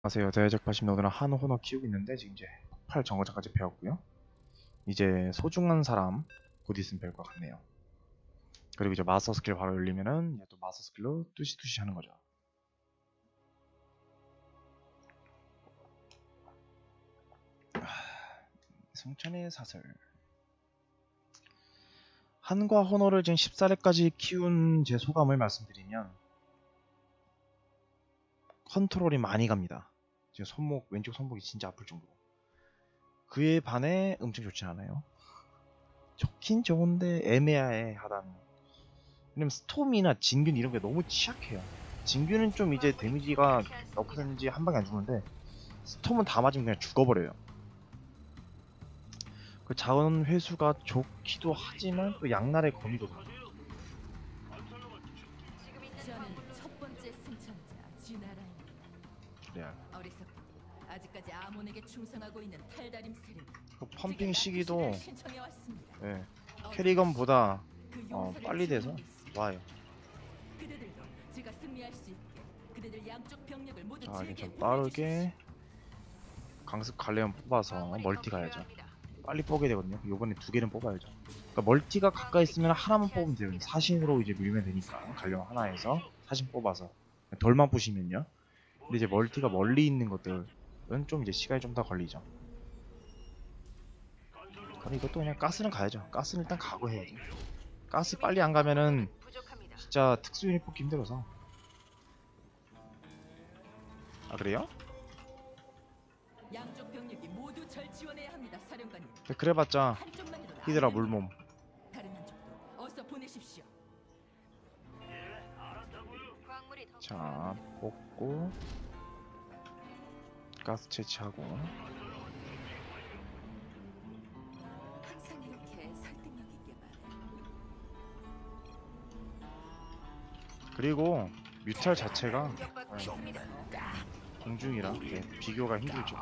안녕하세요. 대적파십니다. 오늘은 한 호너 키우고 있는데 지금 이제 폭발 정거장까지 배웠고요. 이제 소중한 사람 곧 있으면 배울 것 같네요. 그리고 이제 마스터 스킬 바로 열리면은 이제 또 마스터 스킬로 뚜시뚜시 하는 거죠. 승천의 사슬 한과 호너를 지금 14렙까지 키운 제 소감을 말씀드리면 컨트롤이 많이 갑니다. 제 손목 왼쪽 손목이 진짜 아플 정도로. 그에 반해 엄청 좋지 않아요. 좋긴 좋은데 애매하다는. 왜냐면 스톰이나 진균 이런 게 너무 취약해요. 진균은 좀 이제 데미지가 몇 퍼센트인지 한 방에 안 죽는데 스톰은 다 맞으면 그냥 죽어버려요. 그 자원 회수가 좋기도 하지만 또 양날의 검이도 많아요. 아몬에게 충성하고 있는 탈다림 세력. 그 펌핑 시기도 신청해 왔습니다. 예, 캐리건보다 그 어, 용사를 빨리 돼서. 좋아요. 그대들도 제가 승리할 수 있게 그대들 양쪽 병력을 모두 자, 이제 제게 좀 빠르게 강습 갈레온 뽑아서 멀티 가야죠. 빨리 뽑게 되거든요. 요번에 두 개는 뽑아야죠. 그러니까 멀티가 가까이 있으면 하나만 뽑으면 돼요. 사신으로 이제 밀면 되니까 갈레온 하나에서 사신 뽑아서 덜만 부시면요. 근데 이제 멀티가 멀리 있는 것들은 좀 이제 시간이 좀 더 걸리죠. 그럼 이것도 그냥 가스는 가야죠. 가스는 일단 가고 해야지. 가스 빨리 안 가면은 진짜 특수 유닛 뽑기 힘들어서. 아 그래요? 양쪽 병력이 모두 절 지원해야 합니다, 사령관님. 근데 그래봤자 히드라. 물몸. 다른 한쪽도 어서 보내십시오. 자 뽑고 가스 채취하고 항상 이렇게 설득력 있게 말해. 그리고 뮤탈 자체가 공중이라 비교가 힘들죠.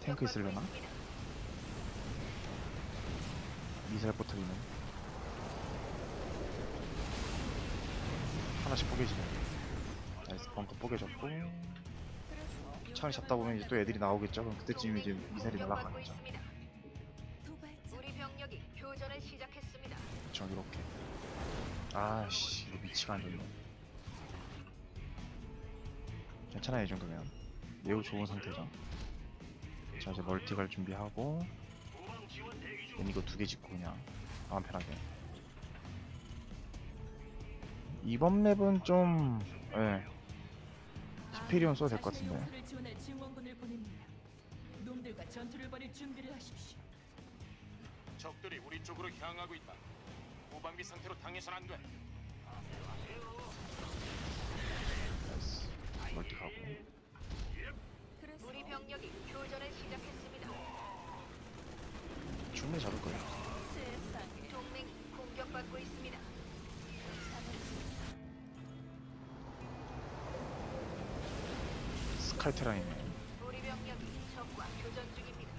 탱크 있으려나? 미사일 포탑이는 하나씩 뽀개지네. 나이스 벙커 뽀개졌고 창을 잡다 보면 이제 또 애들이 나오겠죠. 그럼 그때쯤 이제 미사일이 날아가겠죠. 도발자. 우리 병력이 교전을 시작했습니다. 저 이렇게. 아씨 이거 위치가 안 좋네. 괜찮아요 이 정도면. 매우 좋은 상태죠. 자 이제 멀티 갈 준비하고 얘는 이거 두 개 짓고 그냥 마음 편하게. 이번 맵은 좀 예. 히페리온 써도 될 것 같은데. 놈들과 전투를 벌일 준비를 하십시오. 적들이 우리 쪽으로 향하고 있다. 무방비 상태로 당해선 안 돼. 나이스. 멀티 가고. 우리 병력이 교전을 시작했습니다. 충분히 잡을 거예요. 동맹이 공격받고 있습니다. 스칼테라이네. 우리 병력이 적과 교전 중입니다.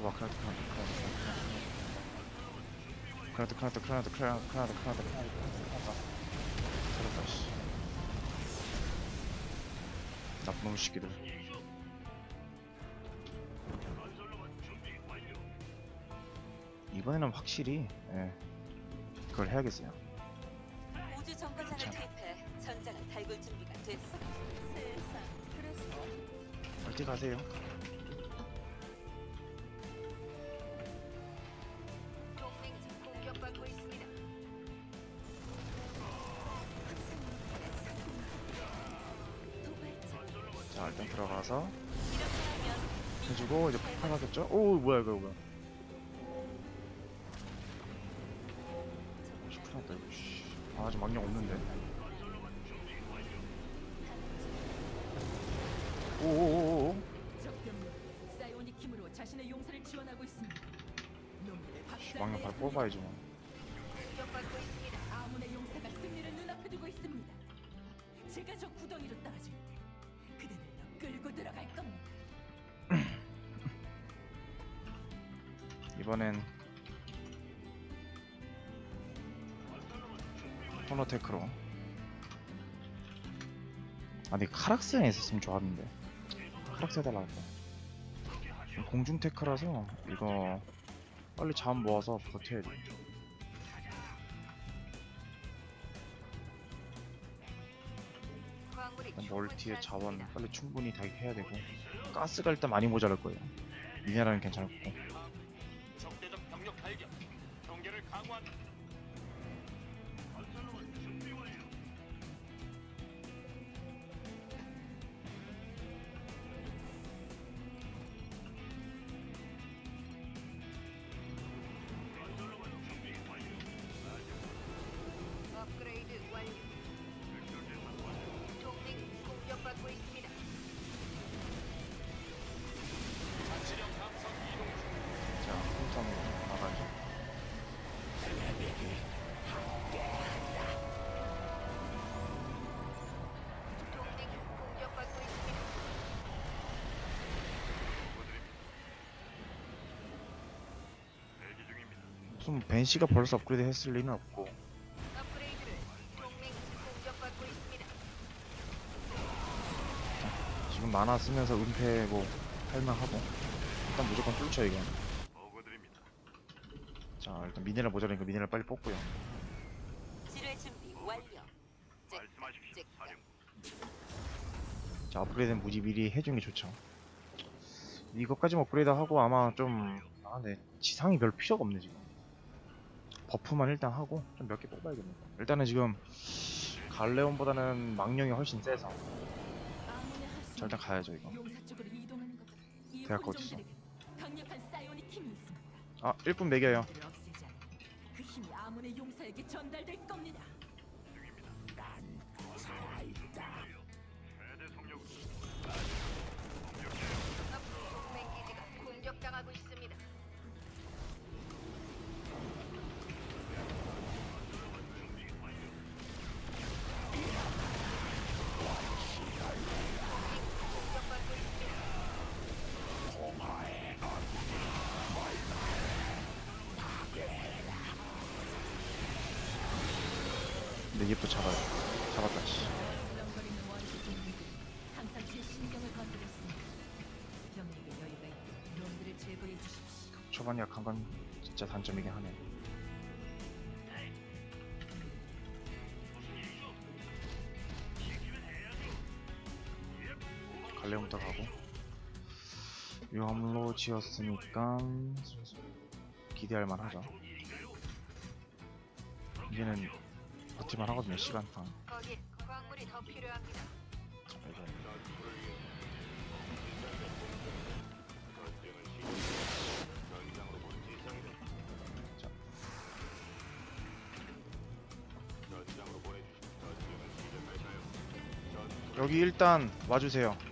우와 크라드 크라드 크라드 크라드 크라드 크라드 크라드 크라드 크라드 크라드 크라드 잘했다 놈 시키들 이번에는 확실히 예 그걸 해야겠어요 우주 정거장을 자. 투입해 전장을 달굴 준비가 됐어. 세상, 그래서 멀티 가세요 일단 들어가서 해주고 이제 폭발 하겠죠? 오 뭐야 이거 뭐야 씨, 큰일 났다 이거 씨. 아 아직 망령 없는데 오오오오. 놈들을 망령. 뽑아야죠 공격받고 있습니다. 아몬의 용사가 승리를 눈앞에 두고 있습니다. 제가 저 구덩이로 떨어질 때 이번엔 토너테크로. 아니 카락스에 있었으면 좋았는데. 카락스 해달라고 공중테크라서 이거 빨리 자원 모아서 버텨야 돼. 멀티의 자원. 빨리 충분히 다 해야 되고 가스가 일단 많이 모자랄 거예요. 미네랄은 괜찮을 거고 완료. 동맹이 공격받고 있습니다. 자치령 함선 이동 중. 자 풍선 나가죠 동맹이 공격받고 있습니다. 무슨 벤시가 벌써 업그레이드 했을 리는 없고 마나 쓰면서 은폐 뭐 할만하고. 일단 무조건 뚫죠 이건. 자 일단 미네랄 모자라니까 미네랄 빨리 뽑고요. 준비 완료. 자 업그레이드는 무지 미리 해주는 게 좋죠. 이것까지 업그레이드 하고 아마 좀 아, 근데 지상이 별 필요가 없네 지금. 버프만 일단 하고 좀 몇 개 뽑아야겠네 일단은 지금 갈레온보다는 망령이 훨씬 세서 일단 가야죠 이거 대학 어딨어? 아 1분 매겨요 그 힘이 아몬의 용사에게 전달될 겁니다. 얘또 잡아요 잡았다 씨. 주십시오. 초반 약한 건 진짜 단점이긴 하네. 갈레온부터 가고. 유함로 지었으니까 기대할 만하죠. 이제는 버틸만 하거든요 시간상 거기에 광물이 더 필요합니다. 그래서 자. 여기 일단 와주세요.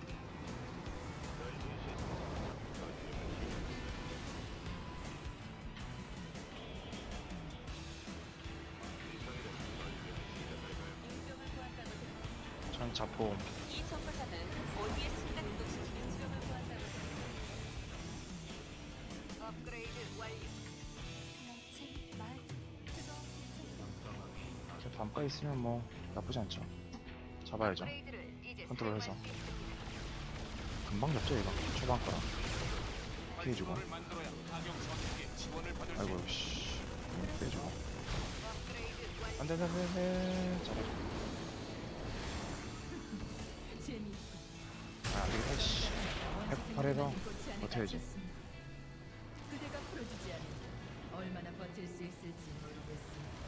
업그레이드 완료. 저 밤까지 있으면 뭐 나쁘지 않죠. 잡아야죠. 업그레이드를 이제 컨트롤해서. 사용할 수 있습니다. 금방 잡죠 얘가 초반 거라. 피해주고. 를 만들어야 타격 전투에 지원을 받을 수 아이고 씨. 음, 빼주고. 업그레이드 완료. 안돼 안돼 안돼. 잡아줘. 재미있군. 아 안되겠다 씨. 해파래서 버텨야지. 얼마나 버틸 수 있을지 모르겠습니다.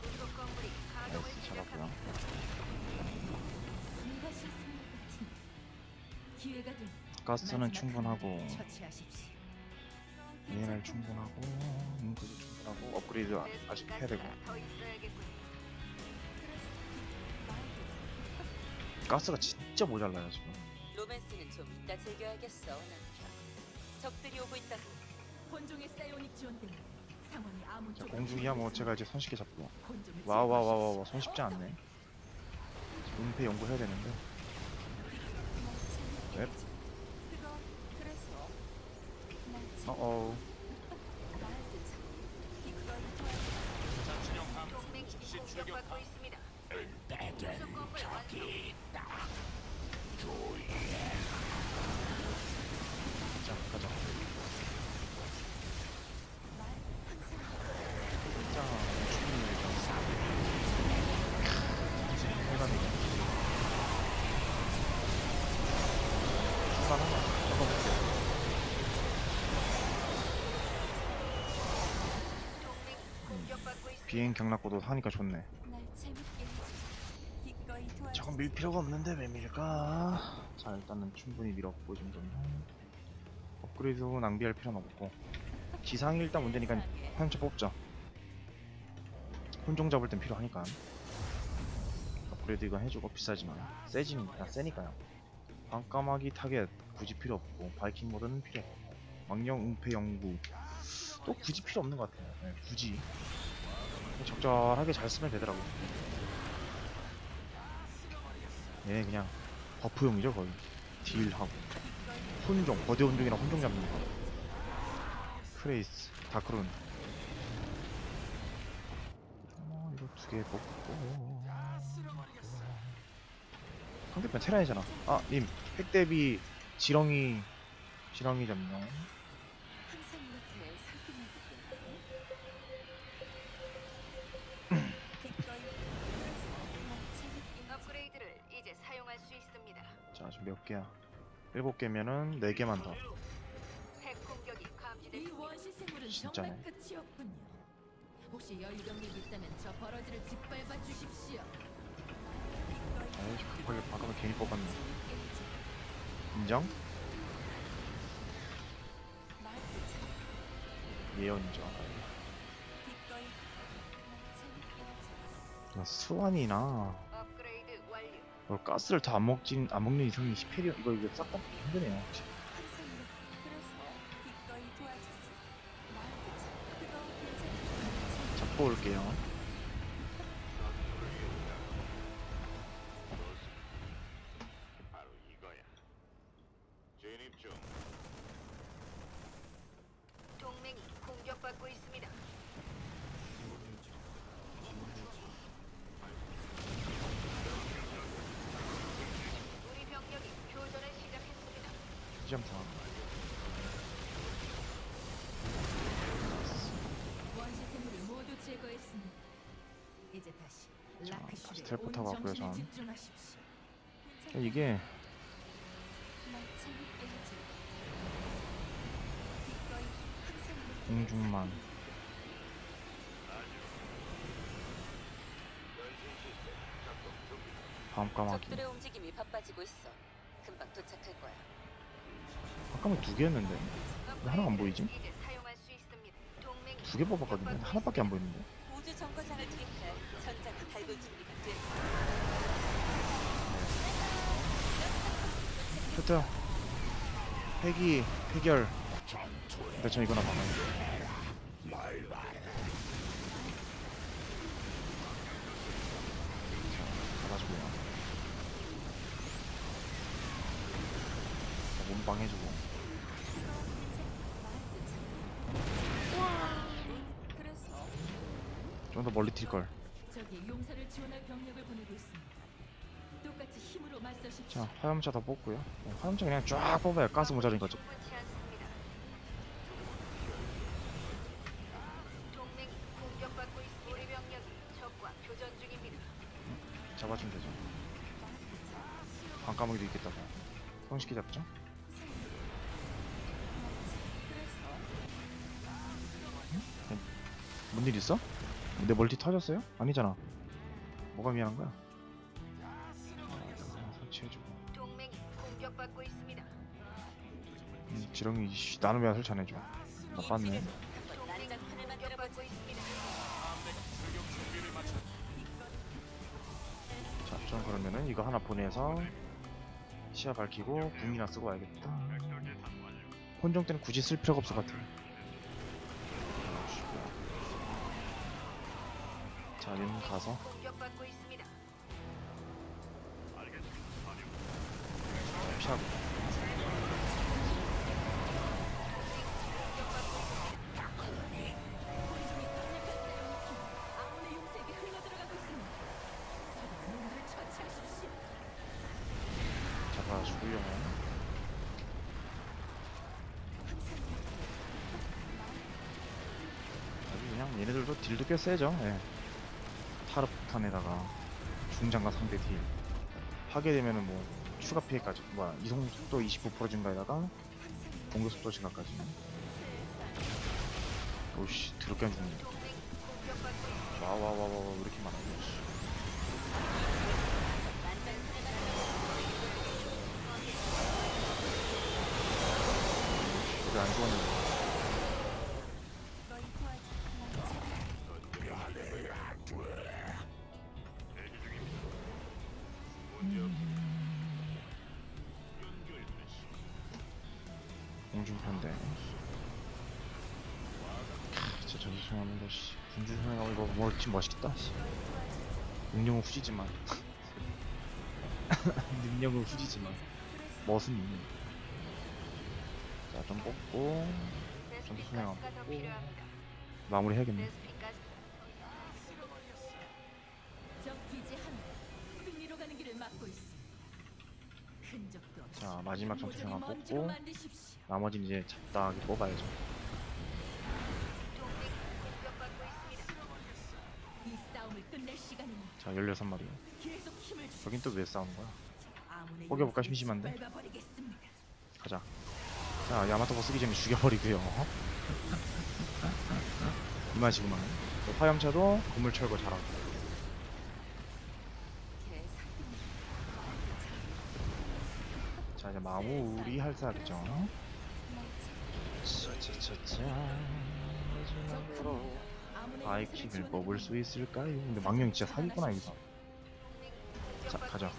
구속 건물이 가동을 나이스 잡았고요. 시작합니다. 네가 실수한 것 같으니 기회가 되면 가스는 마지막 충분하고 하나를 처치하십시오. 미네랄 충분하고 인구도 충분하고 업그레이드 아- 아직 해야 되고 더 있어야겠군요. 가스가 진짜 모자라요 지금. 좀 이따 즐겨야겠어 남편. 적들이 오고 있다고. 본종의 사이오닉 지원 때문에 상황이 아무 자, 쪽으로 공중이야 뭐 제가 이제 손쉽게 잡고. 와와와와와 손쉽지 않네. 은폐 연구해야 되는데. 날 어어 나한테 참 기꺼이 도와줘. 자치령 함 동맹이 시 출격 공격받고 함 있습니다. 수송 건물 완성. 자 가자 자 충분히 일단 이제 해갑니다 출발하나 해봐볼게요 동맹이 공격받고 있습니다. 비행 경락고도 하니까 좋네. 저건 밀 필요가 없는데 왜 밀까? 자 일단은 충분히 밀었고 이 정도면. 업그레이드 낭비할 필요는 없고. 기상이 일단 문제니까. 화염차 뽑자 혼종 잡을 땐 필요하니까. 업그레이드 이건 해주고 비싸지만. 세지니까 세니까요. 밤까마귀 타겟 굳이 필요 없고 바이킹 모드는 필요 없고 망령 은폐 연구. 또 굳이 필요 없는 것 같아요. 네, 굳이 적절하게 잘 쓰면 되더라고. 얘 그냥 버프용이죠 거의. 딜하고. 혼종 거대 혼종이랑 혼종 잡는 거. 크레이스 다크룬 어, 이거 두개 뽑고. 상대편 테란이잖아. 아 님 핵대비 지렁이 지렁이 점령 지금 몇 개야 일곱 개면은 네 개만 더 핵 공격이 이 감지됐습니다. 원시 생물은 진짜네. 정말 끝이었군요. 혹시 여유병력이 있다면 저 버러지를 짓밟아 주십시오. 아이 급하게 방금은 괜히 뽑았네. 인정? 예언 인정 수완이나 뭐 가스를 더안 먹진 안 먹는 이상이 히페리온 이거 이거 싹 다 먹기 힘드네요. 잡고 올게요 이게 공중만 다음 까마귀 적들의 움직임이 바빠지고 있어. 금방 도착할 거야. 아까는 두 개였는데 하나가 안 보이지? 두 개 뽑았거든요 하나밖에 안 보이는데 우주 정거장을 투입해 전장을 달굴 준비가 됐어. 됐다 폐기 해결. 근데 전 이거나 막아요. 자, 잡아주고요 자, 몸빵 해주고. 그래서 좀더 멀리 튈걸. 저기 용사를 지원할 병력을 보내고 있습니다. 자 화염차 더 뽑고요. 어, 화염차 그냥 쫙 뽑아야 가스 교전 중입니다. 잡아주면 되죠. 반까마귀도 있겠다 손쉽게 잡죠? 뭔일 있어? 내 멀티 터졌어요? 아니잖아. 뭐가 미안한 거야? 지렁이 씨, 나는 왜 설치안 해줘 나빴네. 자 좀 그러면은 이거 하나 보내서 시야 밝히고 궁이나 쓰고 와야겠다. 혼종 때는 굳이 쓸 필요가 없을 것 같아 자림 가서. 꽤 세죠. 예. 타르탄에다가 중장과 상대 딜. 하게 되면은 뭐 추가 피해까지, 뭐야 이동 속도 25% 증가에다가 공격 속도 증가까지. 오씨 드럽게 안 있습니다. 와와와와 왜 이렇게 많아? 씨. 우리 안 죽었는 소용없는 거 씨. 군주소녀가 이거 뭐팀 멋있겠다. 씨. 능력은 후지지만. 능력은 후지지만. 멋은 있네. 자, 좀 뽑고 없고. 필요합니다. 마무리 해야겠네. 자, 마지막 전투생활 뽑고. 나머지는 이제 잡다하게 뽑아야죠. 동맹 공격받고 있습니다. 이 싸움을 끝낼 시간입니다. 자, 16마리. 계속 힘을 주십시오. 저긴 또 왜 싸우는 거야? 포기해볼까? 심심한데? 가자. 자, 야마토가 쓰기 전에 죽여버리고요. 이 맛이구만. 또 화염차도 고물 철거 잘하고. 자, 이제 마무리 할 사야겠죠. 차차차차. 용색을 뽑을 수 있을까요? 근데 망령 진짜 여기서. 동맹 자, 가자.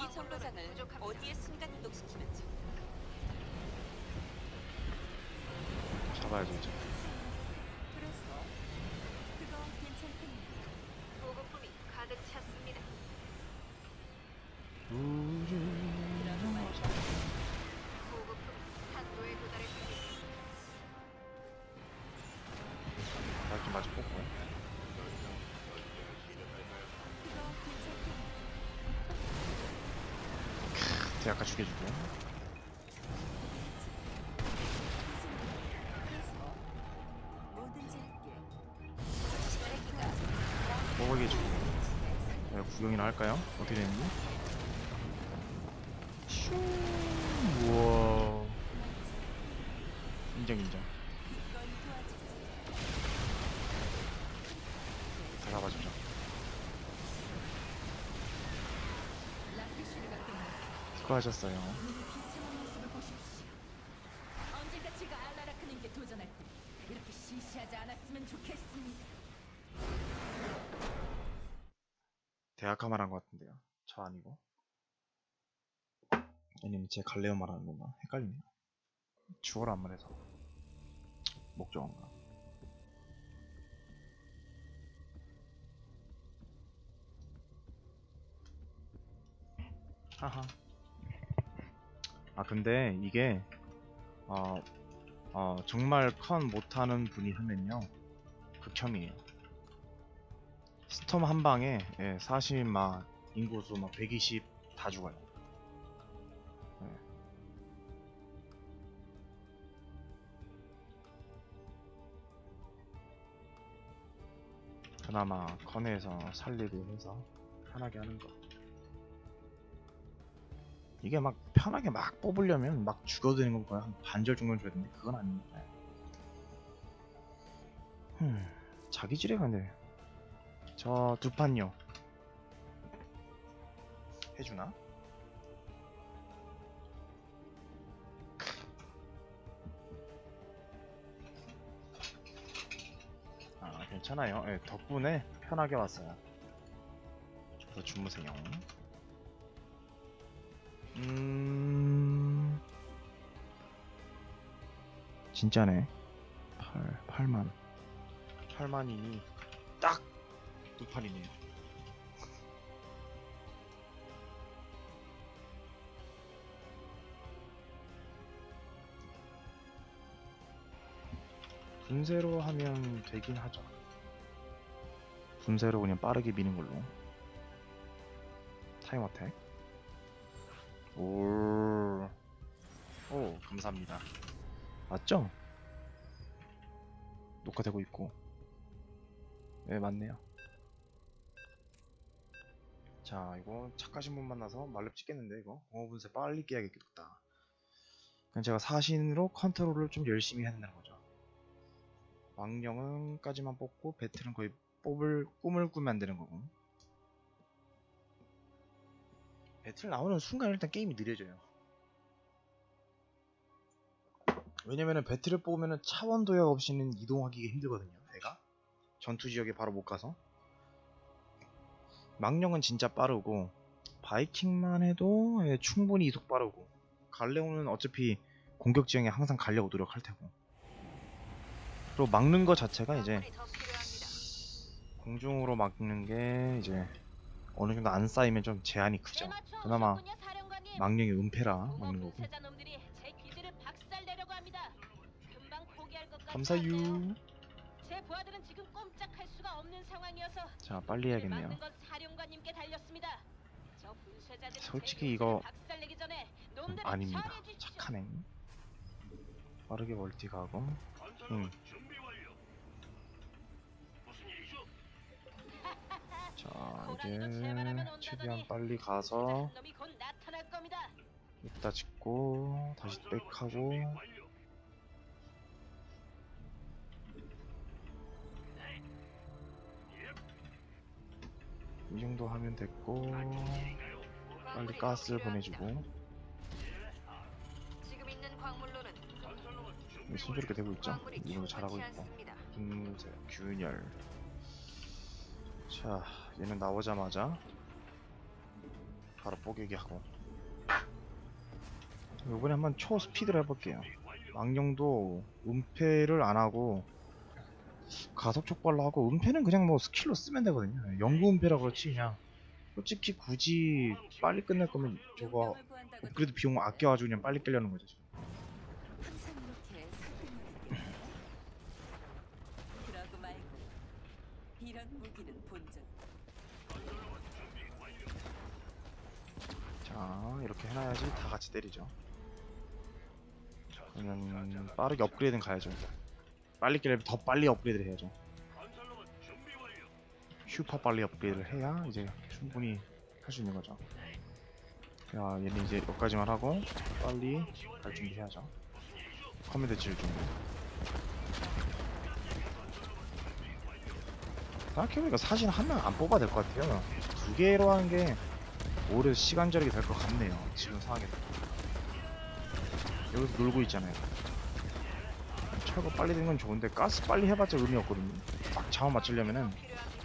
이 정거장을. 어디에 순간 이동시키면 좋을까? 잡아야지, 이제. 죽여주고. 뽀글게 주고. 자, 구경이나 할까요? 어떻게 되는지? 하셨어요. 눈이 비참한 모습을 보십시오. 언젠가 제가 알라라크님께 도전할 때 이렇게 시시하지 않았으면 좋겠습니다. 대학가 말한 것 같은데요. 저 아니고. 아니면 제 갈레오 말하는 건가? 헷갈리네요. 주어라 한 말해서. 목적어인가? 하하. 아 근데 이게 어, 어 정말 컨 못하는 분이 하면요 극혐이에요. 스톰 한 방에 예, 사실 막 인구수 막 120 다 죽어요. 예. 그나마 컨에서 살리고 해서 편하게 하는 거. 이게 막 편하게 막 뽑으려면 막 죽어도 되는 건 거야. 한 반절 정도는 줘야 되는데 그건 아닙니다. 흠, 자기 지뢰가 근데 저 두 판요. 해주나? 아 괜찮아요. 예, 덕분에 편하게 왔어요. 더 주무세요. 음 진짜네. 8 8만 8만이니 딱 두 판이네요. 분쇄로 하면 되긴 하죠. 분쇄로 그냥 빠르게 미는 걸로. 타임 어택. 오. 오, 감사합니다. 맞죠? 녹화되고 있고. 네, 맞네요. 자, 이거 착하신 분 만나서 말렙 찍겠는데, 이거. 공허 분쇄 빨리 깨야겠다. 그냥 제가 사신으로 컨트롤을 좀 열심히 해야 된다는 거죠. 왕령은까지만 뽑고 배틀은 거의 뽑을 꿈을 꾸면 안 되는 거고 배틀 나오는 순간 일단 게임이 느려져요. 왜냐면은 배틀을 뽑으면은 차원 도약 없이는 이동하기가 힘들거든요 배가. 전투 지역에 바로 못 가서. 망령은 진짜 빠르고 바이킹만 해도 예, 충분히 이속 빠르고. 갈레오는 어차피 공격 지형에 항상 가려고 노력할 테고. 그리고 막는 거 자체가 이제. 공중으로 막는 게 이제 어느 정도 안 쌓이면 좀 제한이 크죠. 그나마 망령이 은폐라 막는 거고. 감사유. 자 빨리 해야겠네요. 솔직히 제 이거 음, 아닙니다. 착하네. 빠르게 멀티 가고. 응. 자 이제 최대한 빨리 가서. 이따 짓고 다시 백하고. 이 정도 하면 됐고 빨리 가스를 보내주고. 순조롭게 되고 있죠? 이거 잘하고 있고. 분쇄 균열. 자 얘는 나오자마자 바로 뽀개기 하고. 이번에 한번 초 스피드를 해볼게요. 망령도 은폐를 안하고 가속 촉발로 하고 은폐는 그냥 뭐 스킬로 쓰면 되거든요. 영구 은폐라 그렇지 그냥. 솔직히 굳이 빨리 끝낼 거면 저거 업그레이드 비용 아껴가지고 그냥 빨리 끌려는 거죠 항상 이렇게 설득력있게 그러고 말고 이런 무기는 본 적. 자 이렇게 해놔야지. 다 같이 때리죠. 그러면 빠르게 업그레이드는 가야죠. 빨리 깨려면 더 빨리 업그레이드를 해야죠. 슈퍼 빨리 업그레이드를 해야 이제 충분히 할 수 있는 거죠. 야 얘는 이제 여기까지만 하고 빨리 갈 준비 해야죠. 커맨드 지을 준비. 생각해보니까 사실 하나 안 뽑아야 될 것 같아요. 두 개로 하는 게 오히려 시간 절약이 될 것 같네요. 지금 상황에서. 여기서 놀고 있잖아요. 철거 빨리 되는 건 좋은데 가스 빨리 해봤자 의미 없거든요. 딱 자원 맞추려면은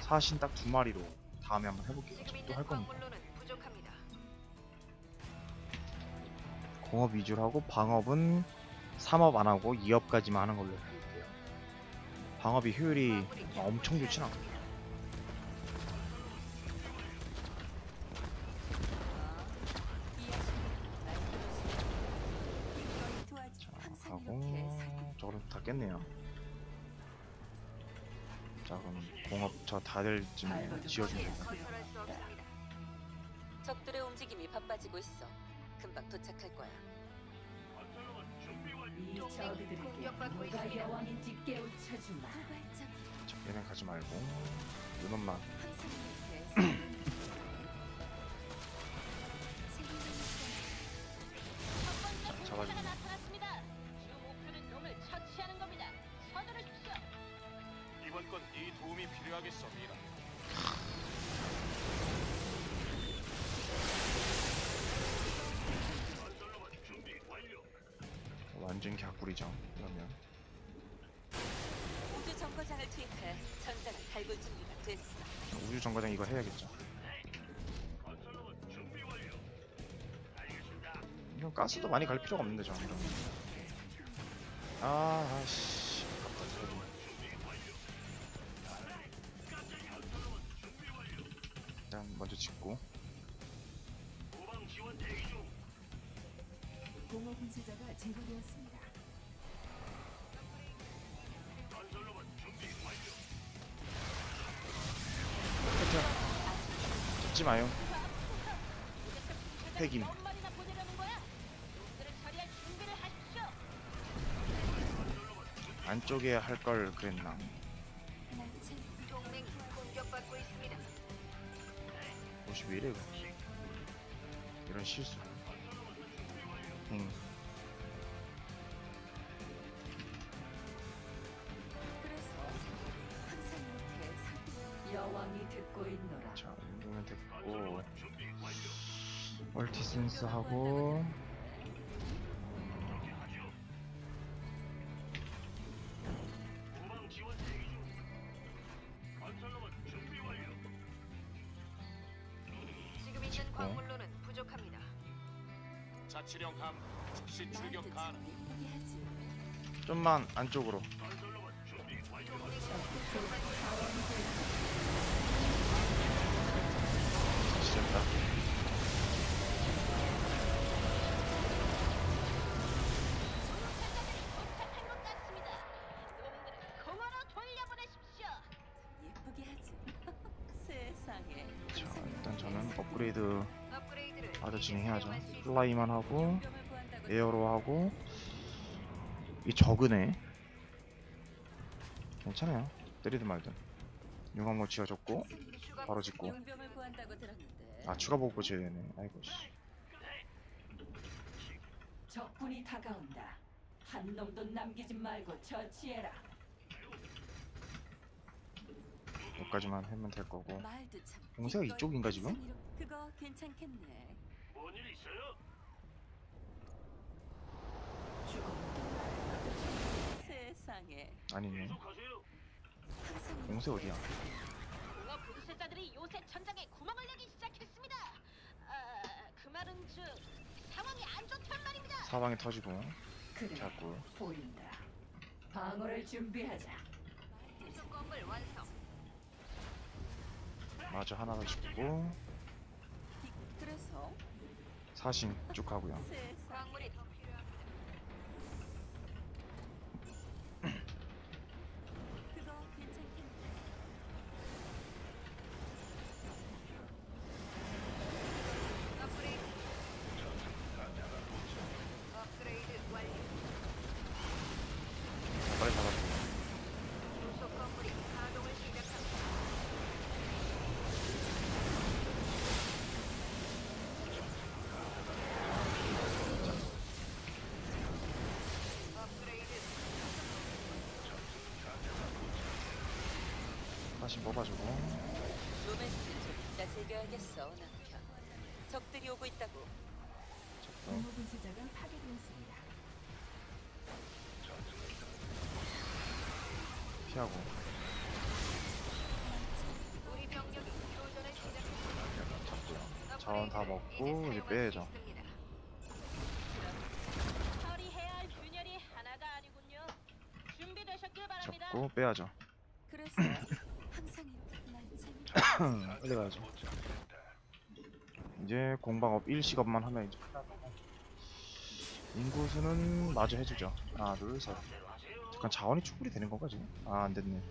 사신 딱 두 마리로 다음에 한번 해볼게요. 또할 부족합니다. 공업 위주로 하고 방업은 3업 안 하고 2업까지만 하는 걸로 해볼게요. 방업이 효율이 엄청 좋진 않거든요 깼네요 자 그럼 공업 저 다들 좀 없습니다. 적들의 움직임이 바빠지고 있어. 금방 도착할 거야. 이 공격받고 누가. 여왕인지 깨우쳐주마. 도발적. 얘는 가지 말고 항상 이렇게 완전 갸꿀이죠. 그러면 우주 정거장을 투입해 전장을 달굴 준비가 됐어. 우주 정거장 이거 해야겠죠. 이건 가스도 많이 갈 필요가 없는데 저는. 아, 아씨. 아깝다. 저거. 일단 먼저 짓고 제거되었습니다. 그쵸. 잡지 마요. 폐김. 몇 마리나 보내려는 거야? 놈들을 처리할 준비를 하십시오. 안쪽에 할 걸 그랬나. 동맹이 공격받고 있습니다. 옷이 왜 이래 이거. 이런 실수. 응. 센스 하고. 지금 있는 광물로는 부족합니다. 자치령 감 즉시 출격 가능. 예쁘게 하지. 좀만 안쪽으로. 시작다. 진행해야죠. 플라이만 하고 에어로 하고 이 적으네. 괜찮아요. 때리든 말든. 용암로 지어줬고 추가 바로 짓고. 아 추가 보고 지어야 되네. 아이고 씨. 적군이 다가온다. 한 놈도 남기지 말고 처치해라. 여기까지만 하면 될 거고. 공세가 이쪽인가, 지금? 그거 괜찮겠네. 뭔일 있어요? 세상에. 아니네. 가세요. 항상 공세 어디야? 공허 분쇄자들이 요새 천장에 구멍을 내기 시작했습니다. 아, 그 말은 즉 상황이 안 좋단 말입니다. 사방에 터지고 그래 자꾸 보인다. 방어를 준비하자. 수송 건물 완성. 마저 하나 더 이- 그래서 사신 쭉 가고요. 세상. 광물이 더 필요합니다. 그거 괜찮겠네. 업그레이드. 업그레이드 완료. 빨리 잡아줘. 수송 건물이 가동을 시작합니다. 업그레이드 사신 뽑아주고 로맨스를 좀 이따 즐겨야겠어, 남편. 적들이 오고 있다고. 공허 분쇄자가 파괴되었습니다. 피하고 우리 병력이 교전을 시작합니다. 잡고요. 자원 다 먹고 이제 빼야죠. 있습니다. 처리해야 할 균열이 하나가 아니군요. 준비되셨길 바랍니다. 잡고 빼야죠. 그래서 항상 이렇게 날 빨리 가야죠. 이제 공방업 1시간만 하면 이제 인구수는 마저 해주죠. 하나 둘 셋. 잠깐 자원이 충분히 되는 건가 지금? 아 안됐네.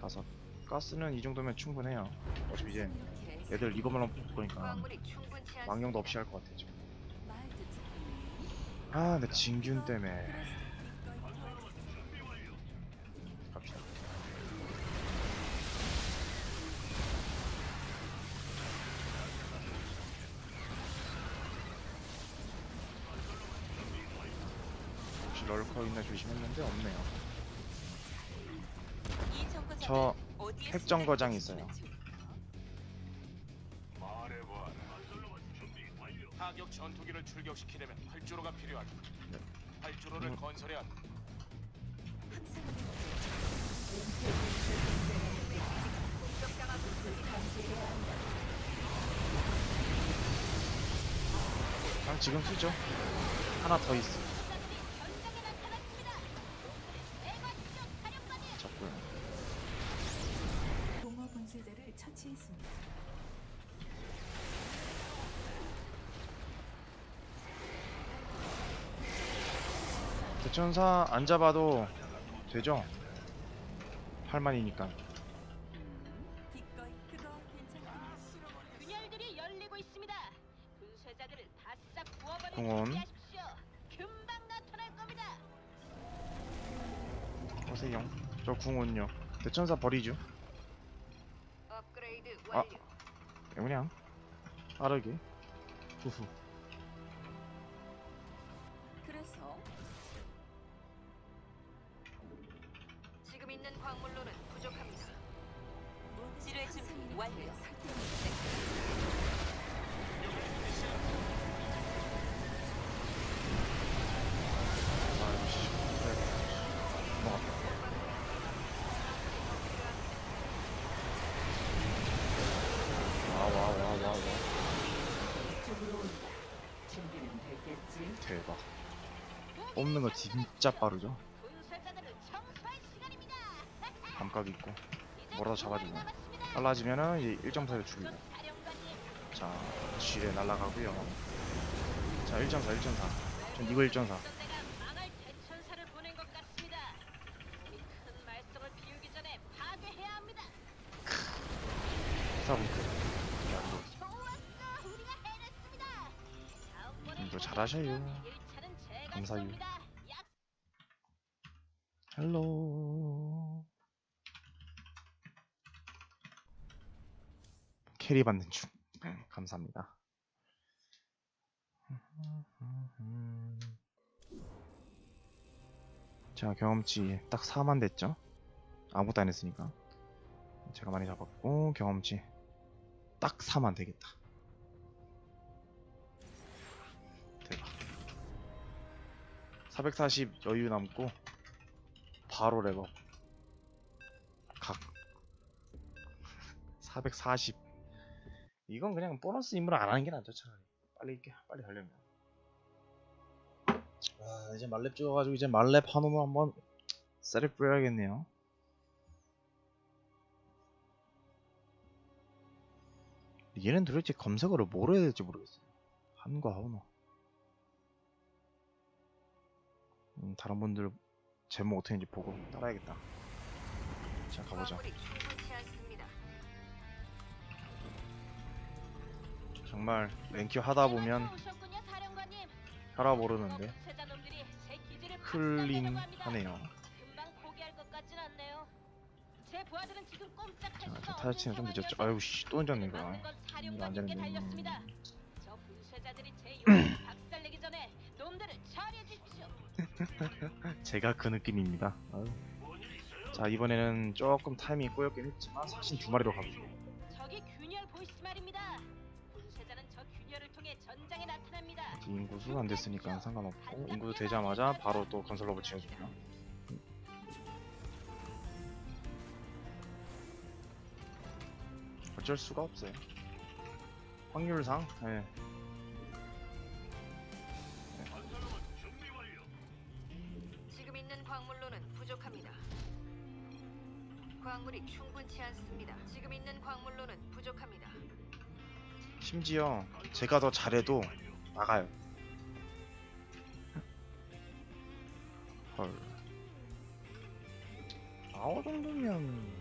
다섯. 가스는 이 정도면 충분해요. 어차피 이제 이렇게 애들 이거만 뽑을 거니까. 망령도 없이 할 것 같아 지금. 아, 근데 진균 때문에 조심했는데 없네요. 저 숨겨두시면 있어요. 타격 전투기를 출격시키려면 활주로가 필요하다. 활주로를 건설해야 한다. 아, 지금 쓰죠. 하나 더 있어. 잡고요. 공허 분쇄자를 처치했습니다. 대천사 안 잡아도 되죠? 8만이니까. 기꺼이 그거 괜찮군요. 균열들이 열리고 있습니다. 분쇄자들을 바싹 구워버릴 공원. 준비하십시오. 금방 나타날 겁니다. 오세요. 저 궁은요. 대천사 버리죠. 업그레이드 아. 완료. 그냥 빠르게. 후후. 뽑는 거 진짜 빠르죠? 분쇄자들을 청소할 시간입니다. 감각 있고. 뭐라도 남았습니다. 빨라지면은 이제 1.4에 죽이고. 자, 지뢰 날라가고요. 자, 1.4, 1.4. 전 이거 1.4. 어떤 때가 망할 대천사를 보낸 것 같습니다. 우리 큰 말썽을 비우기 전에 파괴해야 합니다. 사부터. 좋았어, 우리가 해냈습니다. 다음번에 음, 이거 잘하셔요. 1차는 제가 감사해요. 쏩니다. 약 Hello. Carry 받는 중. 감사합니다. 자, 경험치 딱 4만 됐죠? 아무것도 안 했으니까. 제가 많이 잡았고, 경험치 딱 4만 되겠다. 대박. 440 여유 남고, 바로 랩업. 각. 440. 이건 그냥 보너스 임무를 안 하는 게 낫죠, 차라리. 빨리, 이렇게, 빨리 하려면. 아, 이제 말렙 찍어가지고 이제 말렙 한우물 한번 쌀을 뿌려야겠네요. 얘는 도대체 검색어를 뭘 해야 될지 모르겠어요. 한과 하우너. 음, 다른 분들 제목 어떻게 했는지 보고 따라야겠다. 자, 가보자. 정말 랭큐 하다 보면. 혈압 오르는데 분쇄자놈들이 제 기지를 클린 박살내려고 합니다. 하네요. 금방 포기할 것 같진 않네요. 제 부하들은 지금 꼼짝할 자, 없는 타자치는 좀 늦었죠. 아유 씨, 또 얹었네 이거. 안 되는데. 제. 제가 그 느낌입니다. 아유. 자 이번에는 조금 타이밍이 꼬였긴 했지만 사실 두 마리로 가고 저 인구수 안 됐으니까 상관없고 인구수 되자마자 바로 또 건설 로봇 지어주고요. 어쩔 수가 없어요. 확률상, 예. 지금 있는 광물로는 부족합니다. 광물이 충분치 않습니다. 지금 있는 광물로는 부족합니다. 심지어 제가 더 잘해도 나가요. 헐. 아우 정도면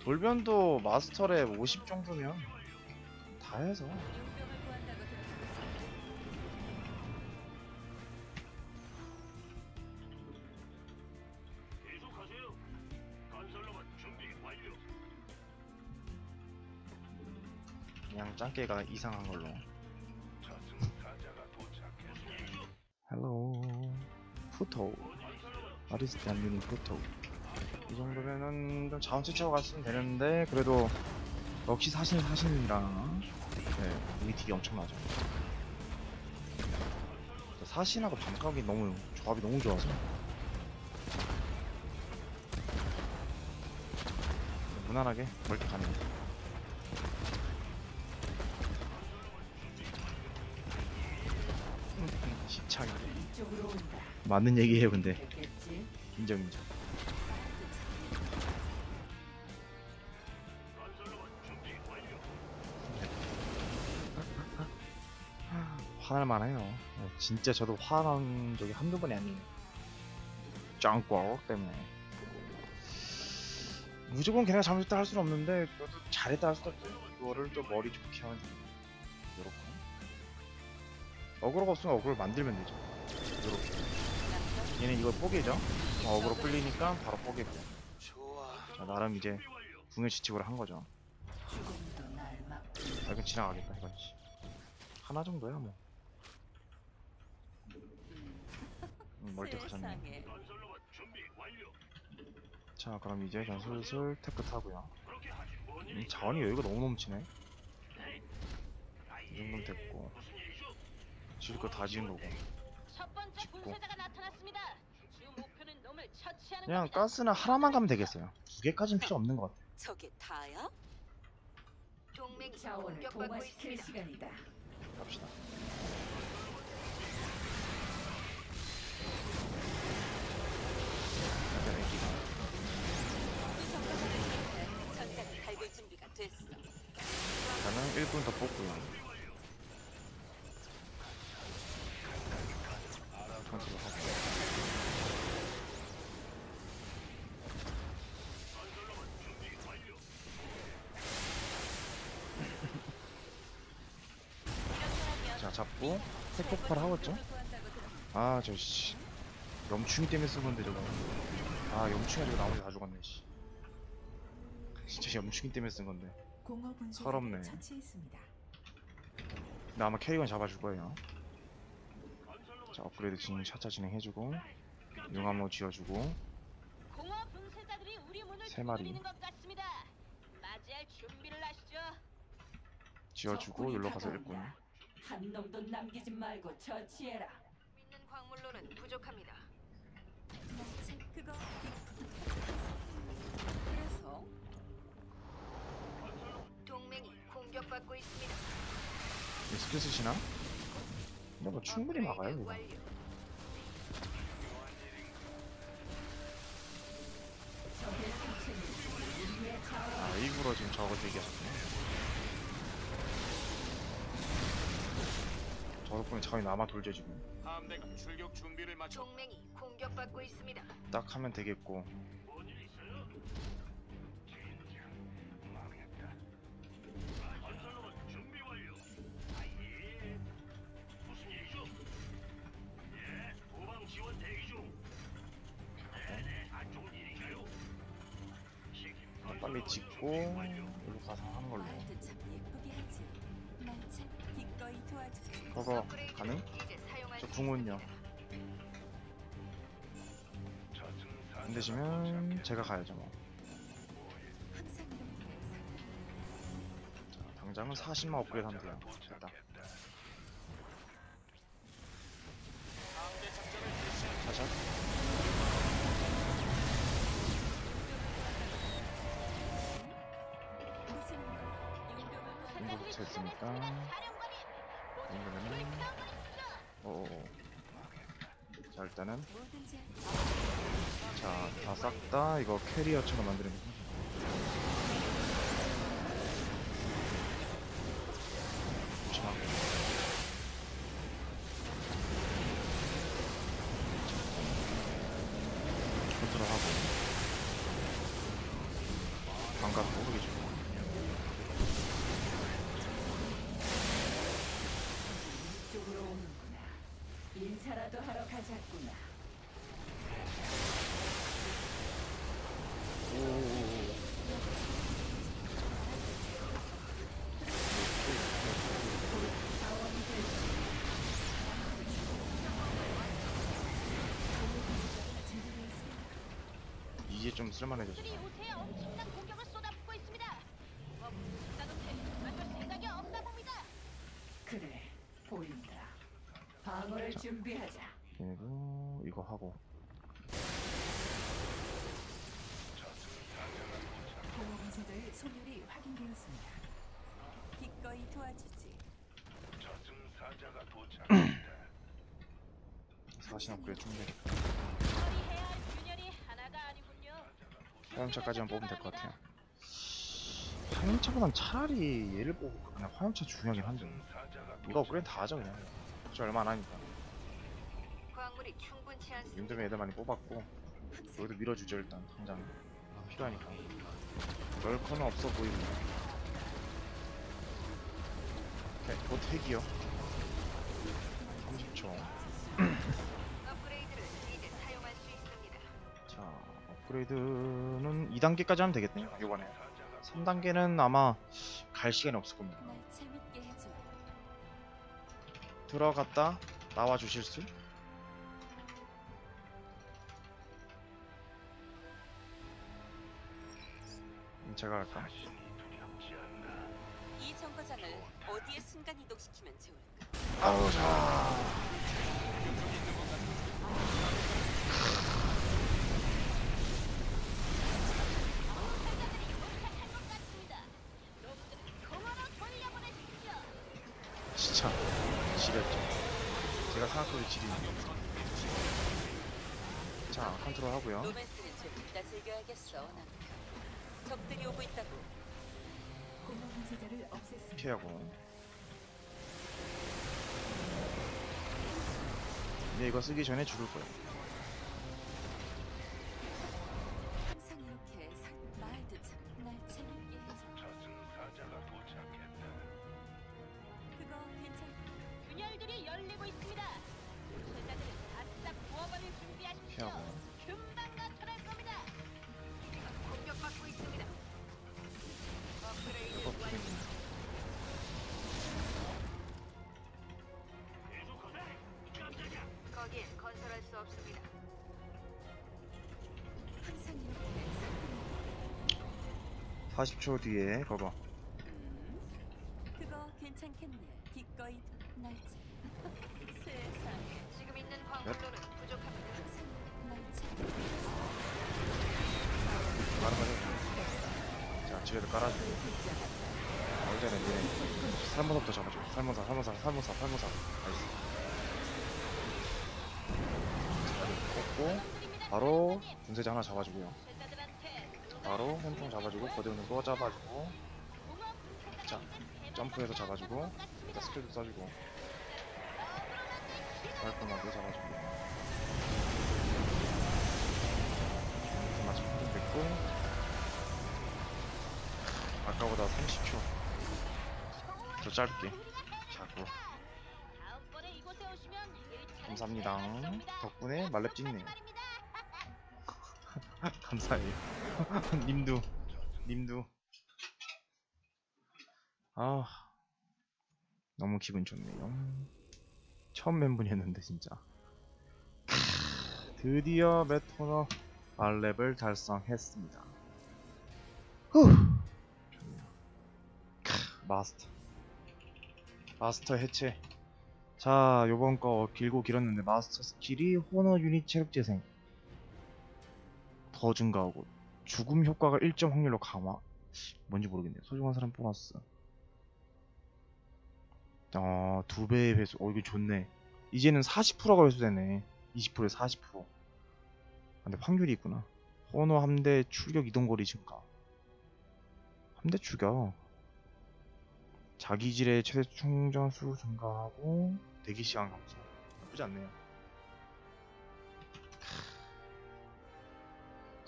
돌변도 마스터랩 50 정도면 다 해서. 그냥 짱깨가 이상한 걸로. 헬로 푸토 아리스 대한민국 푸토 이 정도면은 좀 자원 채취하고 갔으면 되는데 그래도 역시 사신 사신이라. 네 우리 딜이 엄청나죠. 사신하고 반각이 너무 조합이 너무 좋아서. 무난하게 멀티 가능해 십창이 이쪽으로 온다. 맞는 얘기해요 근데? 인정 인정. 화날만 해요. 어, 진짜 저도 화난 적이 한두 번이 아니에요. 짱꽝 때문에. 무조건 걔네가 잘못했다 할 수는 없는데 그래도 잘했다 할 수도 없죠. 이거를 또 머리 좋게 하면 됩니다 요렇게 어그로가 없으면 어그로 만들면 되죠 남편 얘는 이걸 뽀개죠 어, 어그로 끌리니까 바로 좋아. 자 나름 이제 궁여지책으로 한 거죠. 아 이건 지나가겠다 이건 씨. 하나 정도야 뭐 음, 멀티 가셨네 세상에. 자 그럼 이제 그냥 슬슬 테크 타고요 음, 자원이 여유가 너무 넘치네 이 정도면 됐고 지을 거 다 지은 거고 첫 번째. 분쇄자가 나타났습니다. 주 목표는 놈을 처치하는 그냥 겁니다. 가스는 하나만 가면 되겠어요 두 개까지는 필요 없는 것 같아 저게 다야? 동맹이 자원을 공격받고 동화시킬 있습니다. 시간이다. 갑시다 전장을 밟을 준비가 됐어. 저는 1분 더 뽑고요 컨트롤 하고 자 잡고 핵폭발 하겠죠? 아 저 씨. 염충이 때문에 쓴 건데 저거. 아 염충이 저거 나머지 다 죽었네 씨. 진짜 염충이 때문에 쓴 건데. 서럽네. 근데 아마 캐리건 잡아줄 거예요. 자 업그레이드 진행 차차 진행해주고 용암로 지어주고. 세 마리. 지어주고 여기로 가서 일꾼. 한 놈도 남기지 말고 처치해라. 있는 광물로는 부족합니다. 그거 그래서 동맹이 공격받고 있습니다. 이 스킬 쓰시나? 근데 뭐 충분히 막아요 업그레이드 이거 완료. 적의 생체는 우리의 자원. 아 일부러 지금 저거 대기하셨네 덕분에 자원이 남아 돌죠 지금. 함대가 출격 준비를 마쳐 동맹이 공격받고 있습니다. 딱 하면 되겠고. 아, 빨리 짓고 여기로 가서 하는 걸로. 말도 참 예쁘게 하지. 난 참 그거 가능? 저수 궁은요? 안 되시면 제가 가야죠 뭐 자, 당장은 40만 업그레이드 하면 돼요 됐다 이거 캐리어처럼 만드는 거 조심 좀 쓸만해졌어 들이 요새 엄청난 공격을 쏟아붓고 있습니다. 공허 분쇄자한테 맞을 생각이 없나 봅니다. 그래, 보인다. 방어를 뭘 준비하자. 그리고 이거 하고 공허 분쇄자의 소멸이 확인되었습니다. 기꺼이 도와주지. 사신 업그레이드 충분히 처리해야 할 균열이 하나가 아니군요. 화염차까지만 뽑으면 될 것 같아요. 화염차보단 차라리 얘를 뽑고 그냥 화염차 중요하긴 한데. 이거 업그레이드 다 하죠 그냥. 혹시 얼마 안 하니까. 정도면 애들 많이 뽑았고 여기도 밀어주죠 일단. 당장. 필요하니까. 럴커는 없어 보입니다 오케이 곧 핵이요. 30초 업그레이드는 2단계까지 하면 되겠네요 이번에 3단계는 아마 갈 시간이 없을 겁니다 해줘. 들어갔다 나와 주실 수? 음, 제가 할까? 이 정거장을 어디에 순간 이동시키면 좋을까? 아우 자 공허로 돌려보내십시오. 진짜 지렸죠 제가 생각보다 지리네 자 컨트롤 하고요 로맨스는 좀 이따 즐겨야겠어, 남편. 적들이 오고 있다고. 공허 분쇄자를 없앴습니다. 피하고 근데 이거 쓰기 전에 죽을 거예요 40초 뒤에 그거 음, 그거 괜찮겠네. 기꺼이 도- 날 재... 세상에. 지금 있는 광물로는 부족합니다. 항상 날 재밌게 가는 거죠 자 지뢰도 깔아주고 얼전에 니네 살모사부터 잡아줘. 살모사 살모사 살모사 살모사. 나이스 자리 꽂고 바로 분쇄자 하나 잡아주고요 바로 혼총 잡아주고 거대우는 또 잡아주고. 자, 점프해서 잡아주고. 일단 스킬도 써주고. 깔끔하게 잡아주고. 마침 좀 됐고. 아까보다 30초. 더 짧게. 자고. 감사합니다. 덕분에 말렙 찍네요. 감사해요. 님도 님도. 아 너무 기분 좋네요. 처음 멘분이었는데 진짜. 드디어 메토너 말렙을 달성했습니다. 후 마스터. 마스터 해제. 자 요번 거 길고 길었는데 마스터 스킬이 호너 유닛 체력 재생 더 증가하고 죽음 효과가 일정 확률로 강화? 뭔지 모르겠네요. 소중한 사람 보너스 어, 두 배의 회수. 어 이거 좋네. 이제는 40%가 회수되네. 20%에 40% 근데 확률이 있구나. 호너 함대 출격 이동거리 증가. 함대 출격. 자기 지뢰 최대 충전수 증가하고 대기시간 감소. 나쁘지 않네요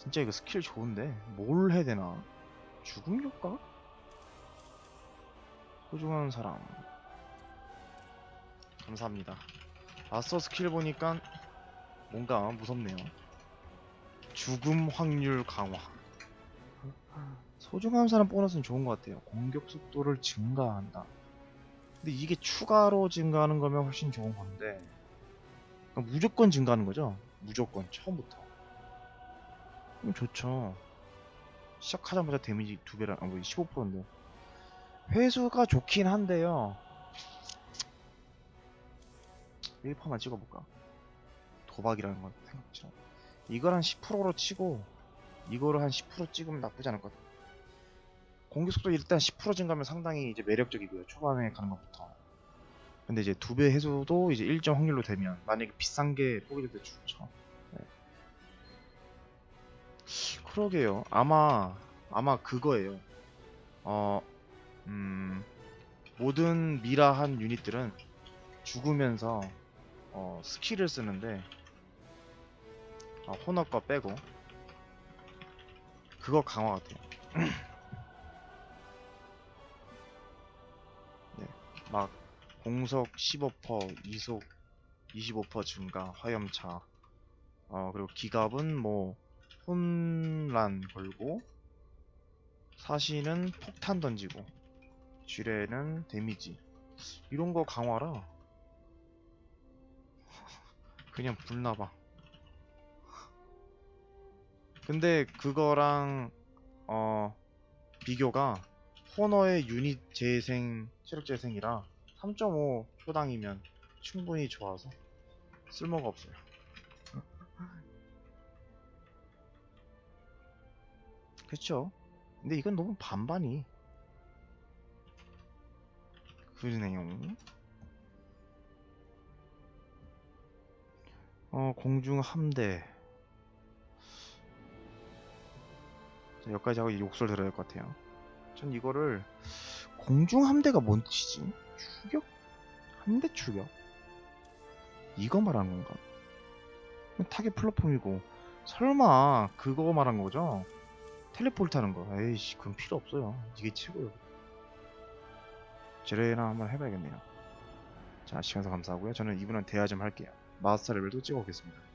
진짜 이거 스킬 좋은데? 뭘 해야 되나? 죽음 효과? 소중한 사람. 감사합니다. 마스터 스킬 보니까 뭔가 무섭네요. 죽음 확률 강화. 소중한 사람 보너스는 좋은 것 같아요. 공격 속도를 증가한다. 근데 이게 추가로 증가하는 거면 훨씬 좋은 건데. 그러니까 무조건 증가하는 거죠? 무조건 처음부터 그럼 좋죠. 시작하자마자 데미지 두 배라, 아, 뭐 15%인데. 회수가 좋긴 한데요. 1퍼만 찍어볼까? 도박이라는 건 생각처럼. 이걸 한 10%로 치고 이거를 한 10% 찍으면 나쁘지 않을 것 같아요. 공격 속도 일단 10% 증가하면 상당히 이제 매력적이고요. 초반에 가는 것부터. 근데 이제 두 배 해소도 이제 일정 확률로 되면 만약에 비싼 게 포기될 때 좋죠. 네. 그러게요. 아마 아마 그거예요. 어, 음, 모든 미라한 유닛들은 죽으면서 어, 스킬을 쓰는데 아, 호너 거 빼고 그거 강화 같아요. 네, 막 공속 15%, 이속 25% 증가, 화염차, 어 그리고 기갑은 뭐 혼란 걸고 사시는 폭탄 던지고 쥐레는 데미지. 이런 거 강화라. 그냥 불나봐. 근데 그거랑 어 비교가 호너의 유닛 재생 체력 재생이라 3.5 초당이면 충분히 좋아서 쓸모가 없어요 그쵸 근데 이건 너무 반반이 그러네요 어 공중 함대 자, 여기까지 하고 욕설 들어야 될것 같아요 전 이거를 공중 함대가 뭔 뜻이지? 추격? 함대 추격? 이거 말하는 건가? 타겟 플랫폼이고 설마 그거 말한 거죠? 텔레포트 하는 거. 에이씨 그건 필요 없어요. 이게 최고요. 제레나 한번 해봐야겠네요. 자 시청해서 감사하고요. 저는 이분은 대화 좀 할게요. 마스터 레벨도 찍어 오겠습니다